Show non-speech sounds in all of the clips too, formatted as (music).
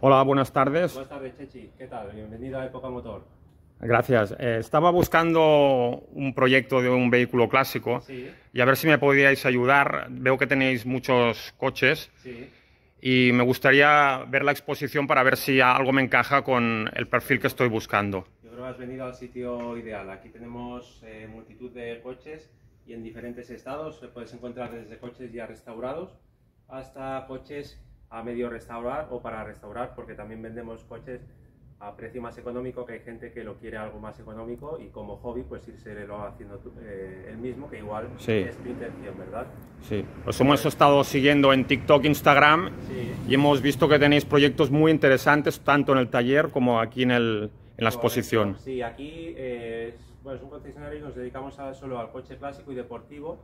Hola, buenas tardes. Buenas tardes, Chechi. ¿Qué tal? Bienvenido a Época Motor. Gracias. Eh, estaba buscando un proyecto de un vehículo clásico Sí, y a ver si me podíais ayudar. Veo que tenéis muchos coches sí. y me gustaría ver la exposición para ver si algo me encaja con el perfil que estoy buscando. Yo creo que has venido al sitio ideal. Aquí tenemos eh, multitud de coches y en diferentes estados. Puedes encontrar desde coches ya restaurados hasta coches a medio restaurar o para restaurar, porque también vendemos coches a precio más económico, que hay gente que lo quiere algo más económico y como hobby pues irse lo haciendo tú- eh, él mismo, que igual Sí. es tu intención, ¿verdad? Sí, os hemos estado siguiendo en TikTok, Instagram Sí. y hemos visto que tenéis proyectos muy interesantes tanto en el taller como aquí en, el- en la exposición. Sí, aquí eh, es, bueno, es un concesionario y nos dedicamos a- solo al coche clásico y deportivo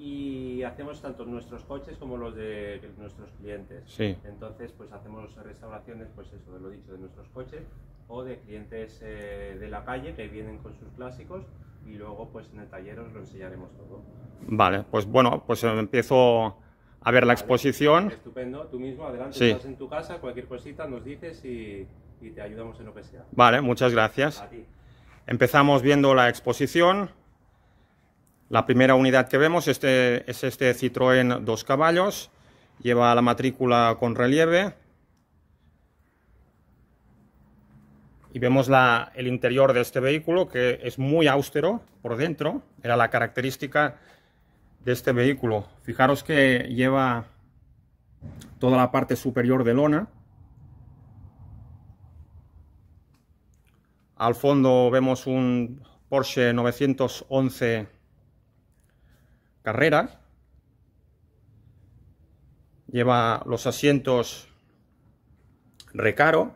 y hacemos tanto nuestros coches como los de nuestros clientes. Sí. Entonces, pues hacemos restauraciones, pues eso, de lo dicho, de nuestros coches o de clientes eh, de la calle que vienen con sus clásicos y luego pues en el taller os lo enseñaremos todo. Vale, pues bueno, pues empiezo a ver la exposición. Estupendo, tú mismo, adelante, Sí. estás en tu casa, cualquier cosita nos dices y, y te ayudamos en lo que sea. Vale, muchas gracias. A ti. Empezamos viendo la exposición. La primera unidad que vemos este, es este Citroën dos caballos. Lleva la matrícula con relieve. Y vemos el interior de este vehículo que es muy austero por dentro. Era la característica de este vehículo. Fijaros que lleva toda la parte superior de lona. Al fondo vemos un Porsche 911 Carrera. Lleva los asientos Recaro.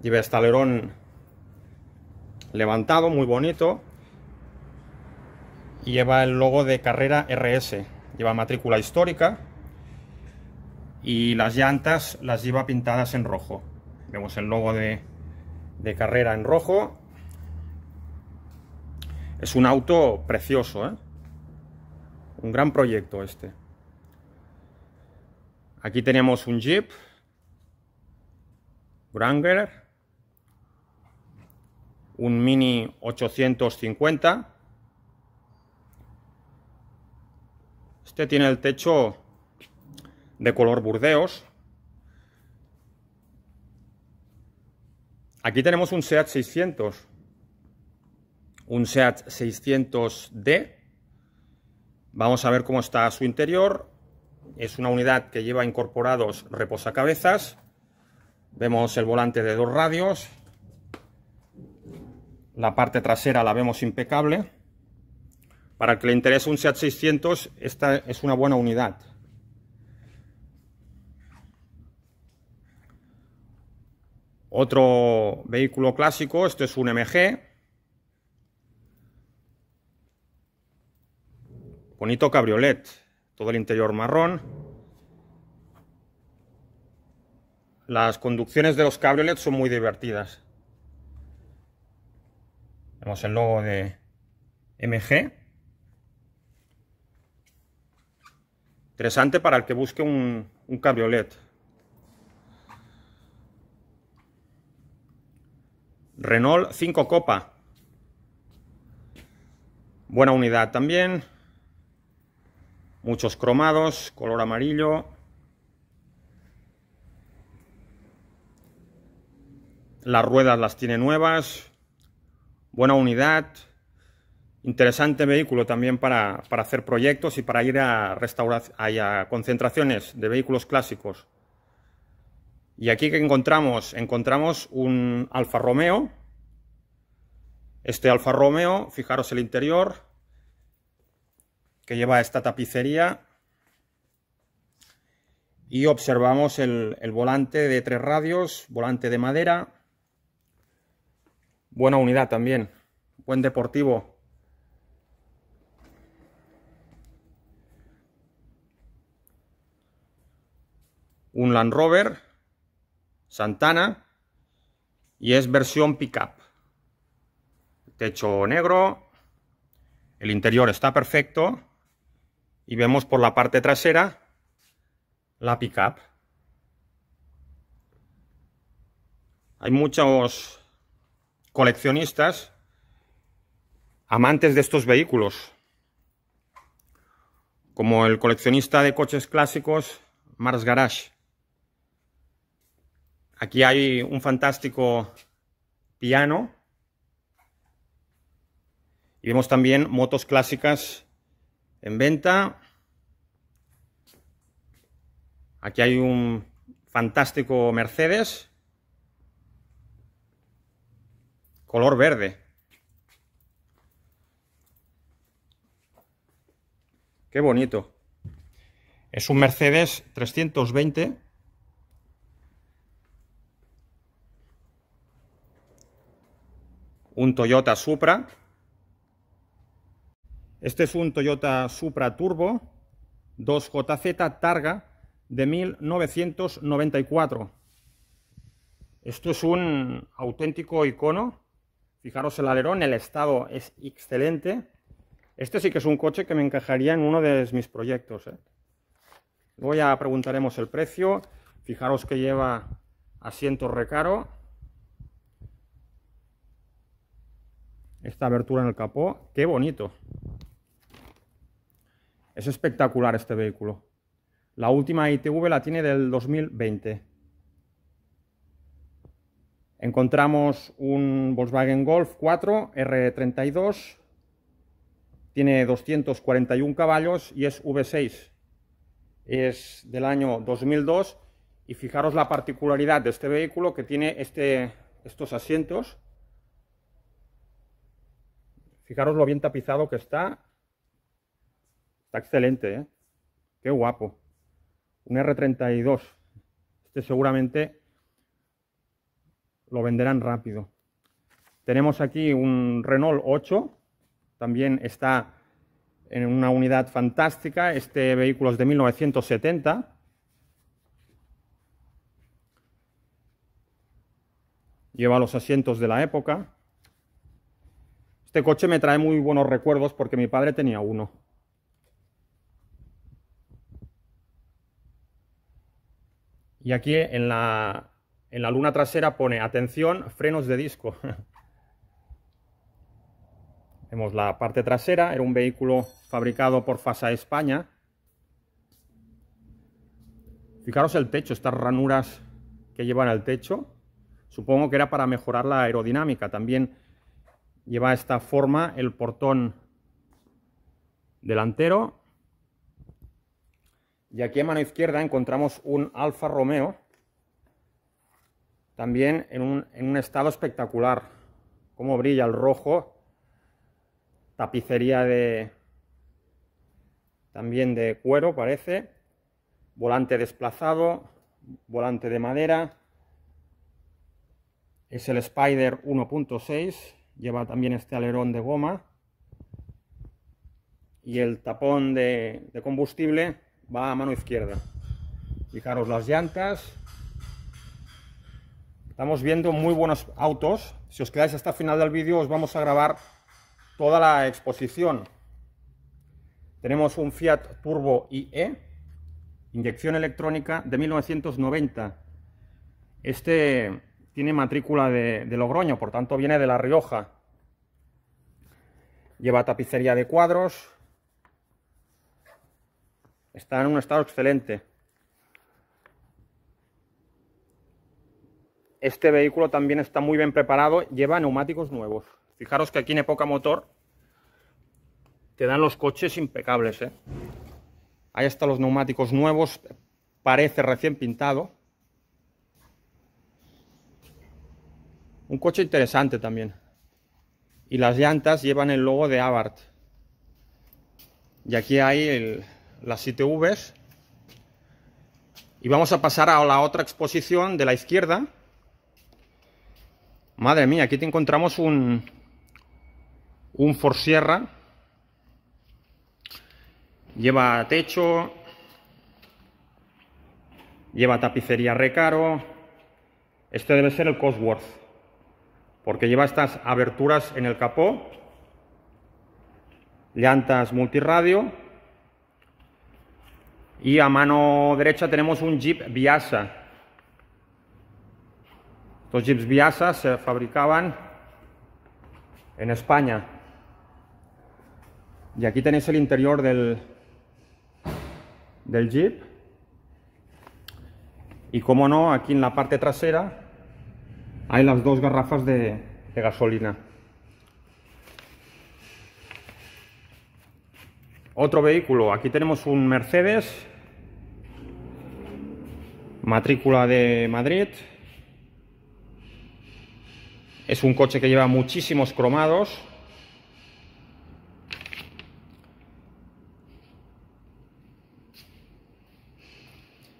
Lleva este alerón levantado, muy bonito. Y lleva el logo de Carrera RS. Lleva matrícula histórica. Y las llantas las lleva pintadas en rojo. Vemos el logo de, de carrera en rojo. Es un auto precioso, ¿eh? Un gran proyecto este. Aquí tenemos un Jeep Wrangler, un Mini 850. Este tiene el techo de color burdeos. Aquí tenemos un SEAT 600, un SEAT 600D. Vamos a ver cómo está su interior. Es una unidad que lleva incorporados reposacabezas. Vemos el volante de dos radios. La parte trasera la vemos impecable. Para el que le interese un SEAT 600, esta es una buena unidad. Otro vehículo clásico, este es un MG. Bonito cabriolet, todo el interior marrón. Las conducciones de los cabriolets son muy divertidas. Vemos el logo de MG. Interesante para el que busque un, un cabriolet. Renault 5 Copa. Buena unidad también. Muchos cromados, color amarillo. Las ruedas las tiene nuevas. Buena unidad. Interesante vehículo también para, para hacer proyectos y para ir a, restaurac- a concentraciones de vehículos clásicos. Y aquí que encontramos, encontramos un Alfa Romeo. Este Alfa Romeo, fijaros el interior, que lleva esta tapicería. Y observamos el, volante de tres radios, volante de madera. Buena unidad también, buen deportivo. Un Land Rover Santana y es versión pickup. Techo negro, el interior está perfecto y vemos por la parte trasera la pickup. Hay muchos coleccionistas amantes de estos vehículos, como el coleccionista de coches clásicos Mars Garage. Aquí hay un fantástico piano y vemos también motos clásicas en venta. Aquí hay un fantástico Mercedes color verde. Qué bonito. Es un Mercedes 320. Un Toyota Supra. Este es un Toyota Supra Turbo 2JZ Targa de 1994. Esto es un auténtico icono Fijaros el alerón, el estado es excelente. Este sí que es un coche que me encajaría en uno de mis proyectos. ¿eh? Luego ya preguntaremos el precio. Fijaros que lleva asiento recaro. Esta abertura en el capó. ¡Qué bonito! Es espectacular este vehículo. La última ITV la tiene del 2020. Encontramos un Volkswagen Golf 4 R32, tiene 241 caballos y es V6. Es del año 2002 y fijaros la particularidad de este vehículo que tiene este, estos asientos. Fijaros lo bien tapizado que está. Está excelente, ¿eh? Qué guapo. Un R32. Este seguramente lo venderán rápido. Tenemos aquí un Renault 8, también está en una unidad fantástica, este vehículo es de 1970. Lleva los asientos de la época. Este coche me trae muy buenos recuerdos porque mi padre tenía uno. Y aquí en la, en la luna trasera pone, atención, frenos de disco. (laughs) Vemos la parte trasera, era un vehículo fabricado por FASA España. Fijaros el techo, estas ranuras que llevan el techo. Supongo que era para mejorar la aerodinámica. También lleva esta forma el portón delantero. Y aquí a mano izquierda encontramos un Alfa Romeo también en un, estado espectacular. Cómo brilla el rojo. Tapicería de... También de cuero parece. Volante desplazado. Volante de madera. Es el Spider 1.6. Lleva también este alerón de goma. Y el tapón de, de combustible va a mano izquierda. Fijaros las llantas, Estamos viendo muy buenos autos. Si os quedáis hasta el final del vídeo os vamos a grabar toda la exposición. Tenemos un Fiat Turbo IE, inyección electrónica de 1990. Este tiene matrícula de, de Logroño, por tanto viene de La Rioja. Lleva tapicería de cuadros. Está en un estado excelente. Este vehículo también está muy bien preparado, lleva neumáticos nuevos. Fijaros que aquí en Época Motor te dan los coches impecables. ¿eh? Ahí están los neumáticos nuevos, parece recién pintado. Un coche interesante también. Y las llantas llevan el logo de Abarth. Y aquí hay las ITVs. Y vamos a pasar a la otra exposición de la izquierda, Madre mía, aquí te encontramos un, un Forsierra. Lleva techo, lleva tapicería recaro. Este debe ser el Cosworth, porque lleva estas aberturas en el capó, llantas multirradio y a mano derecha tenemos un Jeep Viasa Estos Jeeps Viasa se fabricaban en España. Y aquí tenéis el interior del, del Jeep. Y como no, aquí en la parte trasera hay las dos garrafas de, de gasolina. Otro vehículo, aquí tenemos un Mercedes, matrícula de Madrid, es un coche que lleva muchísimos cromados.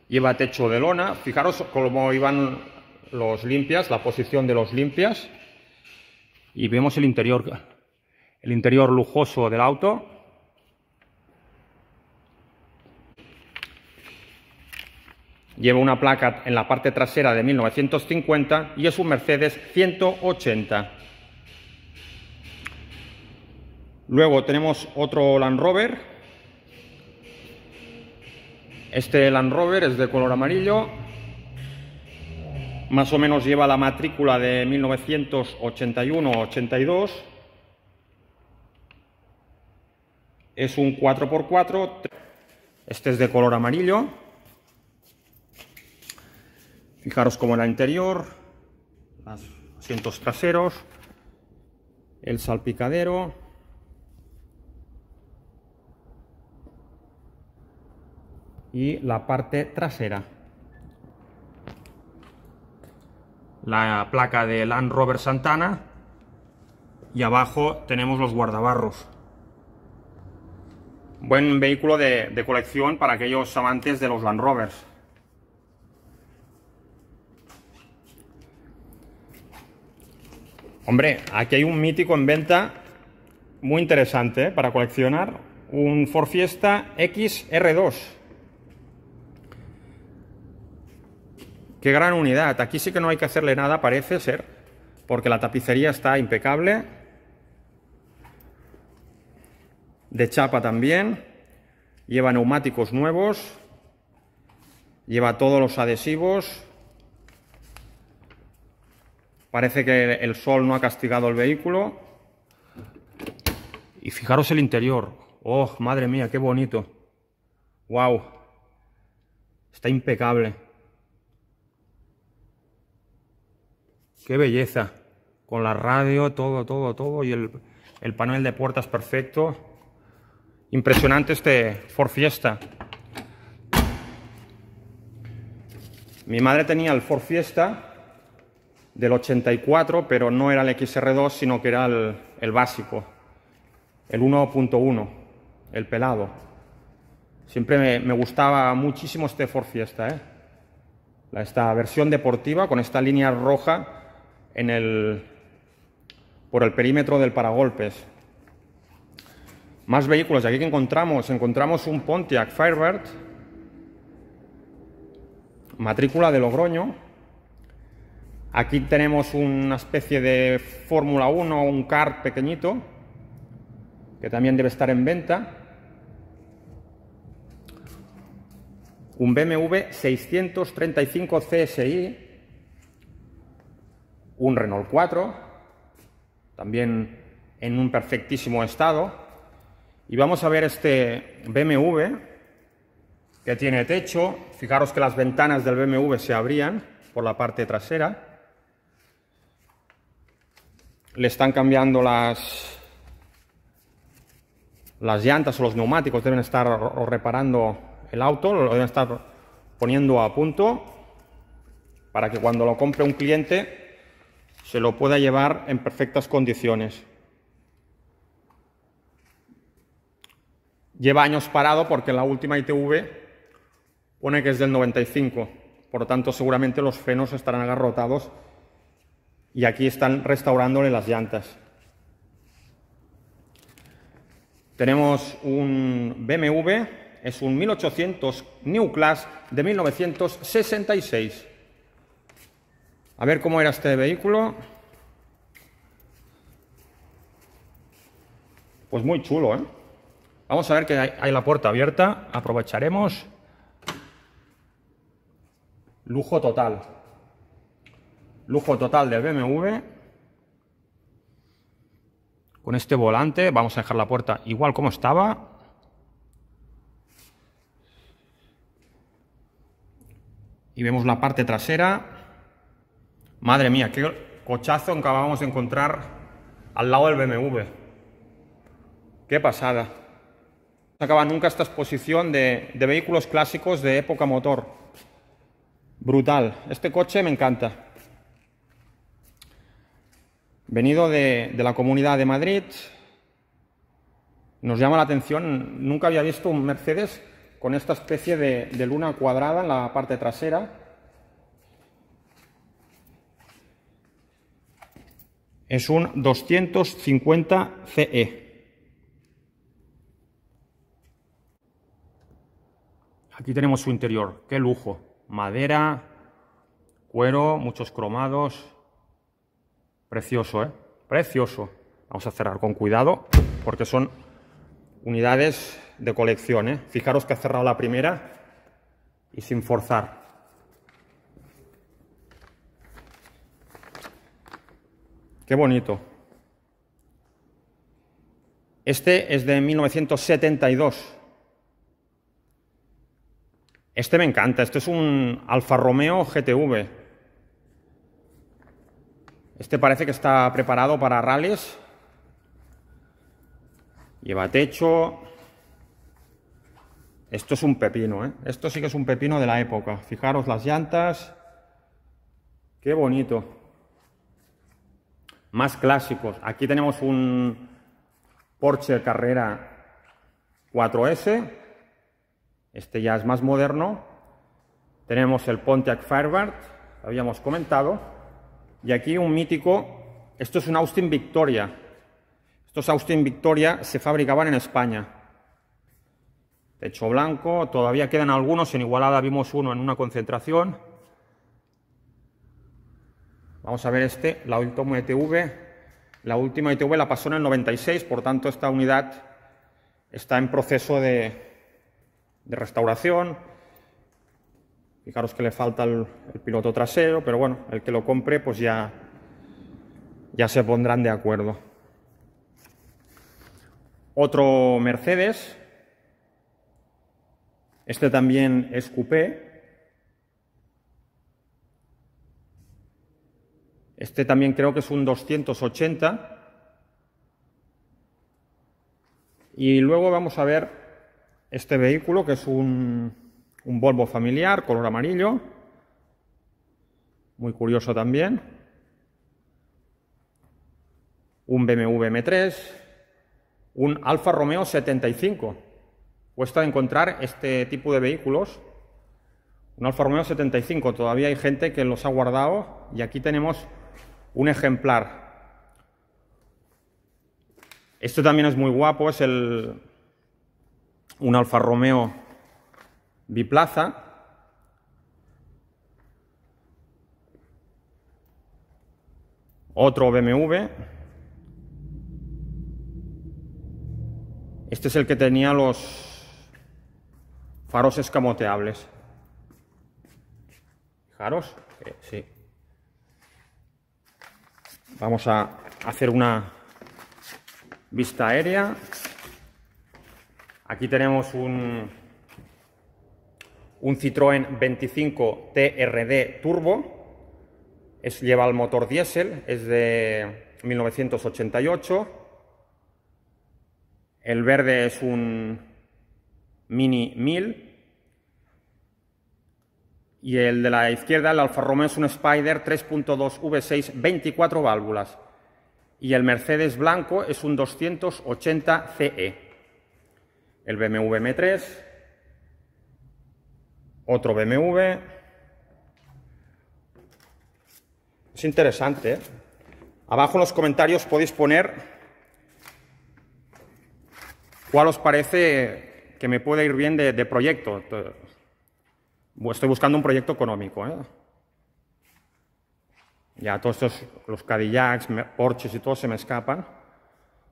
Lleva techo de lona. Fijaros cómo iban los limpias, la posición de los limpias. Y vemos el interior, el interior lujoso del auto. Lleva una placa en la parte trasera de 1950 y es un Mercedes 180. Luego tenemos otro Land Rover. Este Land Rover es de color amarillo. Más o menos lleva la matrícula de 1981-82. Es un 4x4. Este es de color amarillo. Fijaros cómo era el interior, los asientos traseros, el salpicadero. Y la parte trasera. La placa de Land Rover Santana. Y abajo tenemos los guardabarros. Buen vehículo de, de colección para aquellos amantes de los Land Rovers. Hombre, aquí hay un mítico en venta muy interesante para coleccionar. Un Ford Fiesta XR2. Qué gran unidad. Aquí sí que no hay que hacerle nada, parece ser, porque la tapicería está impecable. De chapa también. Lleva neumáticos nuevos. Lleva todos los adhesivos. Parece que el sol no ha castigado el vehículo. Y fijaros el interior. ¡Oh, madre mía, qué bonito! ¡Wow! Está impecable. ¡Qué belleza! Con la radio, todo, todo, todo. Y el, el panel de puertas perfecto. Impresionante este Ford Fiesta. Mi madre tenía el Ford Fiesta del 84, pero no era el XR2, sino que era el, básico, el 1.1, el pelado. Siempre me, me, gustaba muchísimo este Ford Fiesta, ¿eh? esta versión deportiva con esta línea roja en el, por el perímetro del paragolpes. Más vehículos, aquí que encontramos, encontramos un Pontiac Firebird, matrícula de Logroño, Aquí tenemos una especie de Fórmula 1, un kart pequeñito, que también debe estar en venta. Un BMW 635 CSI, un Renault 4, también en un perfectísimo estado. Y vamos a ver este BMW que tiene techo. Fijaros que las ventanas del BMW se abrían por la parte trasera le están cambiando las, las llantas o los neumáticos, deben estar reparando el auto, lo deben estar poniendo a punto para que cuando lo compre un cliente se lo pueda llevar en perfectas condiciones. Lleva años parado porque la última ITV pone que es del 95, por lo tanto seguramente los frenos estarán agarrotados y aquí están restaurándole las llantas. Tenemos un BMW, es un 1800 New Class de 1966. A ver cómo era este vehículo. Pues muy chulo, ¿eh? Vamos a ver que hay, hay la puerta abierta, aprovecharemos. Lujo total. Lujo total del BMW. Con este volante vamos a dejar la puerta igual como estaba. Y vemos la parte trasera. Madre mía, qué cochazo acabamos de encontrar al lado del BMW. Qué pasada. No acaba nunca esta exposición de, de vehículos clásicos de época motor. Brutal. Este coche me encanta. Venido de, la Comunidad de Madrid, nos llama la atención, nunca había visto un Mercedes con esta especie de luna cuadrada en la parte trasera. Es un 250 CE. Aquí tenemos su interior, qué lujo. Madera, cuero, muchos cromados. Precioso, ¿eh? Precioso. Vamos a cerrar con cuidado porque son unidades de colección, ¿eh? Fijaros que ha cerrado la primera y sin forzar. Qué bonito. Este es de 1972. Este me encanta. Este es un Alfa Romeo GTV. Este parece que está preparado para rallies. Lleva techo. Esto es un pepino, ¿eh? Esto sí que es un pepino de la época. Fijaros las llantas. Qué bonito. Más clásicos. Aquí tenemos un Porsche Carrera 4S. Este ya es más moderno. Tenemos el Pontiac Firebird, habíamos comentado. Y aquí un mítico, esto es un Austin Victoria. Estos Austin Victoria se fabricaban en España. Techo blanco, todavía quedan algunos, en Igualada vimos uno en una concentración. Vamos a ver este, la última ITV. La última ITV la pasó en el 96, por tanto esta unidad está en proceso de, de restauración. Fijaros que le falta el, piloto trasero, pero bueno, el que lo compre pues ya, ya se pondrán de acuerdo. Otro Mercedes. Este también es coupé. Este también creo que es un 280. Y luego vamos a ver este vehículo, que es un, un Volvo familiar, color amarillo. Muy curioso también. Un BMW M3. Un Alfa Romeo 75. Cuesta encontrar este tipo de vehículos. Un Alfa Romeo 75. Todavía hay gente que los ha guardado. Y aquí tenemos un ejemplar. Esto también es muy guapo. Es el, un Alfa Romeo biplaza. Otro BMW. Este es el que tenía los faros escamoteables. Fijaros, eh, sí. Vamos a hacer una vista aérea. Aquí tenemos un, un Citroën 25 TRD Turbo. Lleva el motor diésel, es de 1988. El verde es un Mini 1000. Y el de la izquierda, el Alfa Romeo, es un Spider 3.2 V6, 24 válvulas. Y el Mercedes blanco es un 280 CE. El BMW M3, otro BMW. Es interesante. ¿eh? Abajo en los comentarios podéis poner cuál os parece que me puede ir bien de, proyecto. Estoy buscando un proyecto económico. ¿eh? Ya todos estos, los Cadillacs, Porsches y todo se me escapan.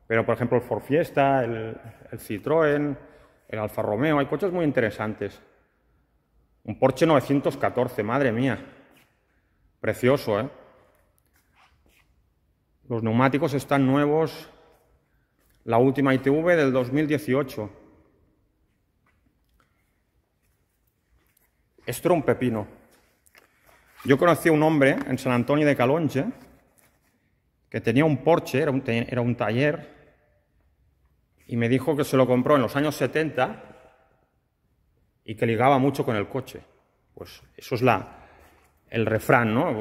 Pero, por ejemplo, el Ford Fiesta, el, el Citroën, el Alfa Romeo, hay coches muy interesantes. Un Porsche 914, madre mía. Precioso, ¿eh? Los neumáticos están nuevos. La última ITV del 2018. Esto era un pepino. Yo conocí a un hombre en San Antonio de Calonge que tenía un Porsche, era un, era un taller, y me dijo que se lo compró en los años 70 y que ligaba mucho con el coche. Pues eso es la, el refrán, ¿no?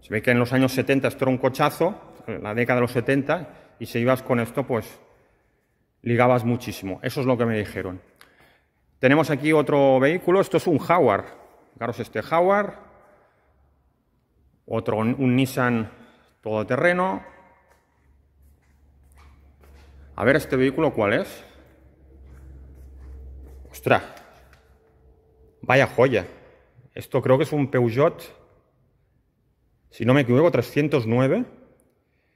Se ve que en los años 70 esto era un cochazo, la década de los 70, y si ibas con esto, pues ligabas muchísimo. Eso es lo que me dijeron. Tenemos aquí otro vehículo, esto es un Jaguar. Fijaros este Jaguar, otro un Nissan todoterreno. A ver este vehículo cuál es. Ostras, vaya joya. Esto creo que es un Peugeot, si no me equivoco, 309.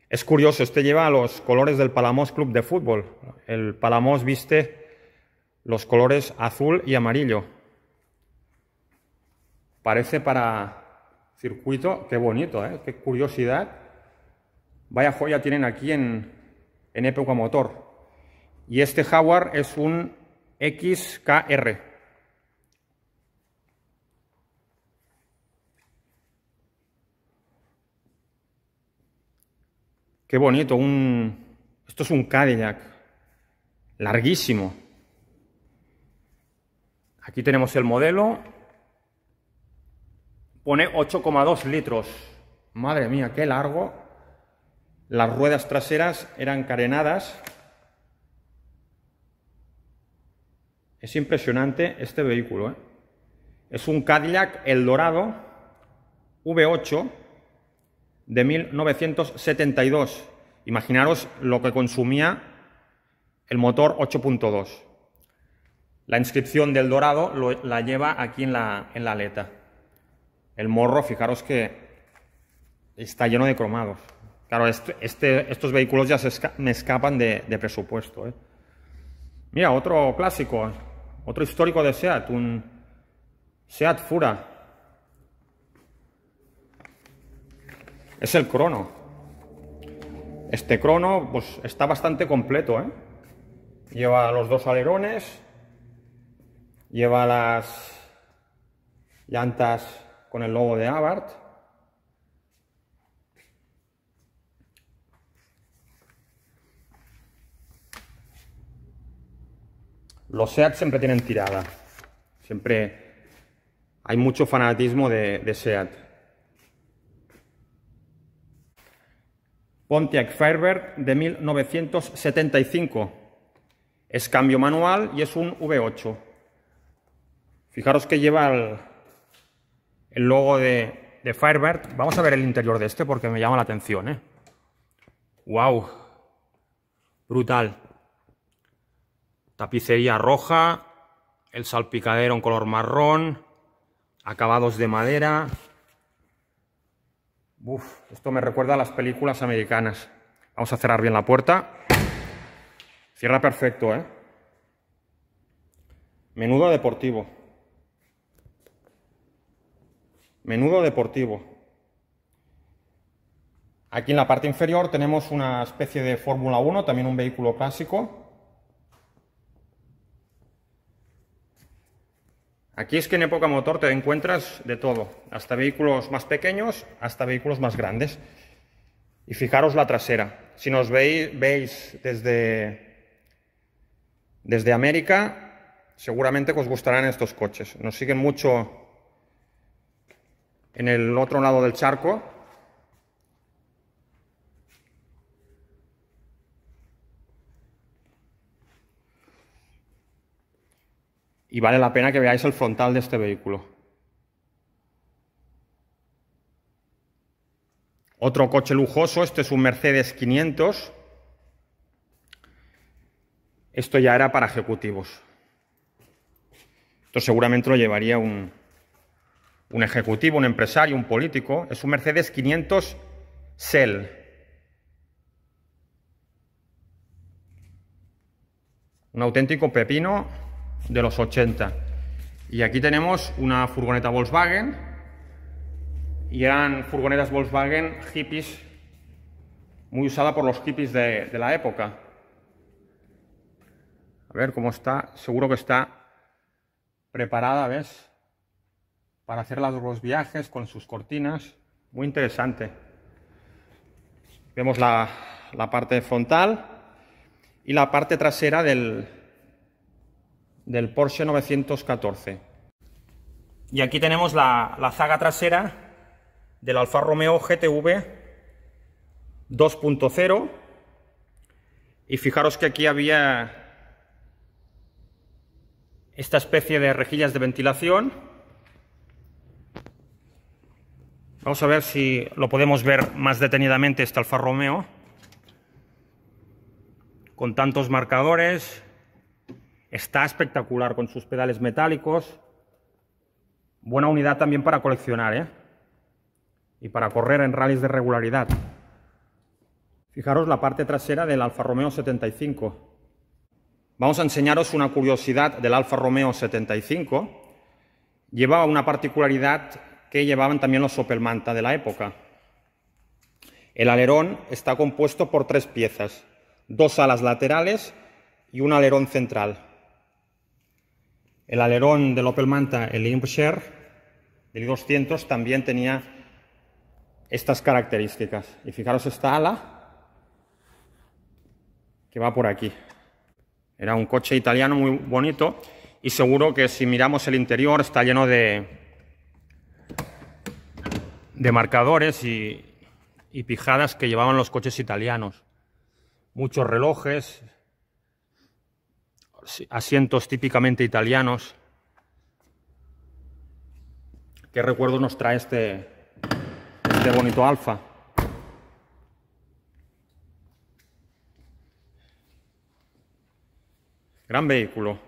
Es curioso, este lleva los colores del Palamos Club de Fútbol. El Palamos viste los colores azul y amarillo. Parece para circuito, qué bonito, ¿eh? qué curiosidad. Vaya joya tienen aquí en, en época motor. Y este Jaguar es un XKR. Qué bonito, un... esto es un Cadillac, larguísimo. Aquí tenemos el modelo, pone 8,2 litros. Madre mía, qué largo. Las ruedas traseras eran carenadas. Es impresionante este vehículo. ¿eh? Es un Cadillac El Dorado V8 de 1972. Imaginaros lo que consumía el motor 8.2. La inscripción del dorado la lleva aquí en la, en la aleta. El morro, fijaros que está lleno de cromados. Claro, este, este estos vehículos ya se me escapan de, presupuesto. ¿eh? Mira, otro clásico, otro histórico de SEAT, un SEAT Fura. Es el crono. Este crono pues, está bastante completo. ¿eh? Lleva los dos alerones, lleva las llantas con el logo de Abarth. Los SEAT siempre tienen tirada. Siempre hay mucho fanatismo de, SEAT. Pontiac Firebird de 1975. Es cambio manual y es un V8. Fijaros que lleva el, logo de, de, Firebird. Vamos a ver el interior de este porque me llama la atención. ¿eh? ¡Wow! Brutal. Tapicería roja, el salpicadero en color marrón, acabados de madera, Uf, esto me recuerda a las películas americanas. Vamos a cerrar bien la puerta. Cierra perfecto, ¿eh? Menudo deportivo. Menudo deportivo. Aquí en la parte inferior tenemos una especie de Fórmula 1, también un vehículo clásico. Aquí es que en época motor te encuentras de todo, hasta vehículos más pequeños hasta vehículos más grandes. Y fijaros la trasera. Si nos veis, desde, desde América, seguramente os gustarán estos coches. Nos siguen mucho en el otro lado del charco, y vale la pena que veáis el frontal de este vehículo. Otro coche lujoso, este es un Mercedes 500. Esto ya era para ejecutivos. Esto seguramente lo llevaría un, un ejecutivo, un empresario, un político. Es un Mercedes 500 Cell. Un auténtico pepino de los 80. Y aquí tenemos una furgoneta Volkswagen. Y eran furgonetas Volkswagen hippies muy usada por los hippies de, la época. A ver cómo está, seguro que está preparada, ¿ves? Para hacer los viajes con sus cortinas. Muy interesante. Vemos la, la parte frontal y la parte trasera del, del Porsche 914. Y aquí tenemos la, la zaga trasera del Alfa Romeo GTV 2.0 y fijaros que aquí había esta especie de rejillas de ventilación. Vamos a ver si lo podemos ver más detenidamente este Alfa Romeo. Con tantos marcadores. Está espectacular con sus pedales metálicos. Buena unidad también para coleccionar, ¿eh? Y para correr en rallies de regularidad. Fijaros la parte trasera del Alfa Romeo 75. Vamos a enseñaros una curiosidad del Alfa Romeo 75. Llevaba una particularidad que llevaban también los Opel Manta de la época. El alerón está compuesto por tres piezas, dos alas laterales y un alerón central. El alerón del Opel Manta, el Impshare del 200, también tenía estas características. Y fijaros esta ala que va por aquí. Era un coche italiano muy bonito y seguro que si miramos el interior está lleno de, de marcadores y, y pijadas que llevaban los coches italianos. Muchos relojes, asientos típicamente italianos. ¿Qué recuerdos nos trae este, este bonito Alfa? Gran vehículo.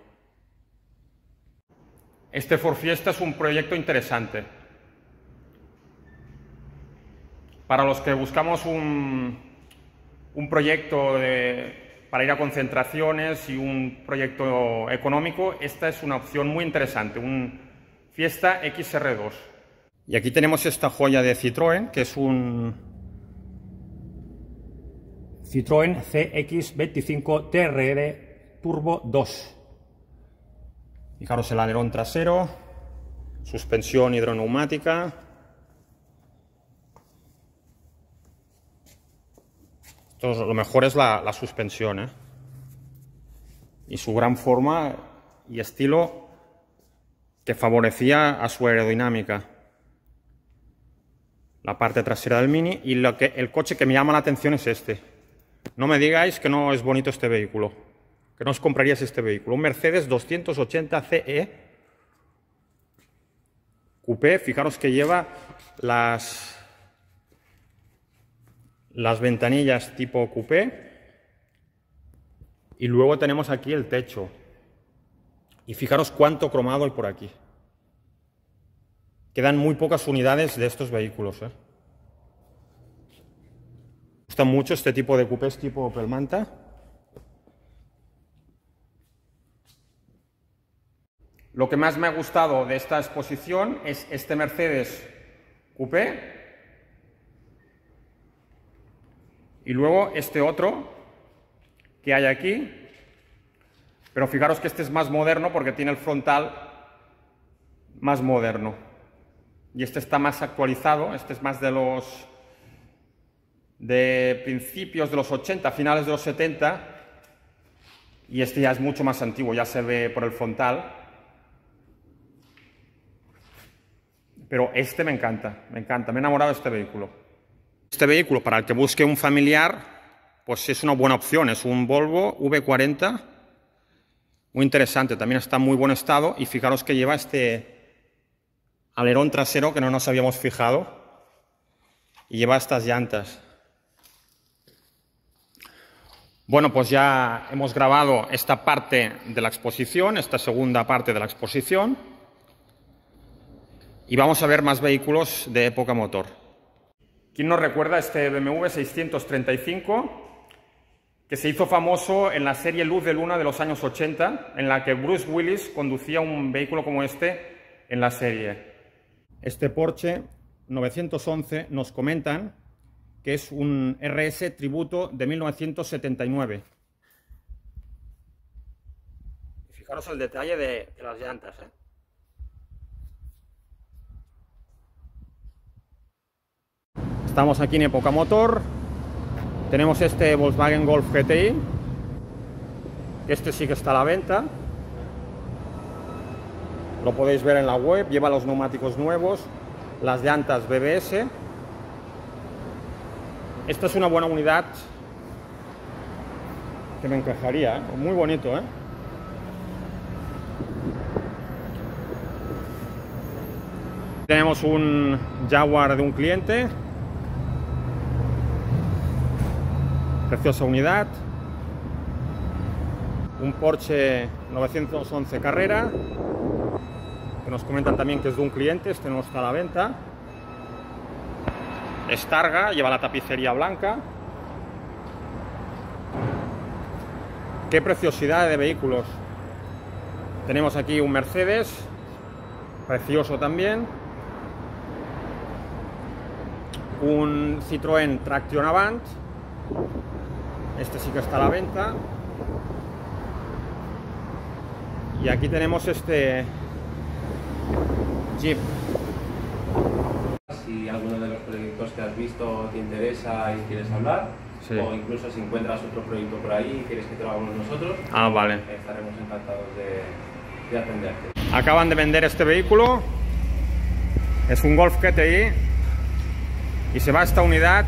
Este Ford Fiesta es un proyecto interesante. Para los que buscamos un, un proyecto de, para ir a concentraciones y un proyecto económico, esta es una opción muy interesante, un Fiesta XR2. Y aquí tenemos esta joya de Citroën, que es un Citroën CX25 TRD Turbo 2. Fijaros el alerón trasero, suspensión hidroneumática. Esto lo mejor es la, suspensión, ¿eh? Y su gran forma y estilo que favorecía a su aerodinámica. La parte trasera del Mini y lo que, el coche que me llama la atención es este. No me digáis que no es bonito este vehículo que nos comprarías este vehículo. Un Mercedes 280 CE Coupé, fijaros que lleva las, las ventanillas tipo coupé y luego tenemos aquí el techo. Y fijaros cuánto cromado hay por aquí. Quedan muy pocas unidades de estos vehículos. ¿eh? Me gusta mucho este tipo de coupés tipo Opel Manta. Lo que más me ha gustado de esta exposición es este Mercedes Coupé y luego este otro que hay aquí, pero fijaros que este es más moderno porque tiene el frontal más moderno. Y este está más actualizado, este es más de los de principios de los 80, finales de los 70 y este ya es mucho más antiguo, ya se ve por el frontal. Pero este me encanta, me encanta, me he enamorado de este vehículo. Este vehículo, para el que busque un familiar, pues es una buena opción. Es un Volvo V40, muy interesante, también está en muy buen estado. Y fijaros que lleva este alerón trasero que no nos habíamos fijado. Y lleva estas llantas. Bueno, pues ya hemos grabado esta parte de la exposición, esta segunda parte de la exposición. Y vamos a ver más vehículos de época motor. ¿Quién nos recuerda este BMW 635 que se hizo famoso en la serie Luz de Luna de los años 80, en la que Bruce Willis conducía un vehículo como este en la serie? Este Porsche 911 nos comentan que es un RS Tributo de 1979. Fijaros el detalle de, de las llantas. ¿eh? Estamos aquí en Época Motor. Tenemos este Volkswagen Golf GTI. Este sí que está a la venta. Lo podéis ver en la web. Lleva los neumáticos nuevos, las llantas BBS. Esta es una buena unidad que me encajaría. ¿eh? Muy bonito, ¿eh? Tenemos un Jaguar de un cliente preciosa unidad. Un Porsche 911 Carrera, que nos comentan también que es de un cliente, este no está a la venta. Estarga, lleva la tapicería blanca. Qué preciosidad de vehículos. Tenemos aquí un Mercedes, precioso también. Un Citroën Traction Avant, este sí que está a la venta. Y aquí tenemos este Jeep. Si alguno de los proyectos que has visto te interesa y quieres hablar, Sí. o incluso si encuentras otro proyecto por ahí y quieres que te lo hagamos nosotros, Ah, vale. estaremos encantados de, de atenderte. Acaban de vender este vehículo. Es un Golf GTI. Y se va esta unidad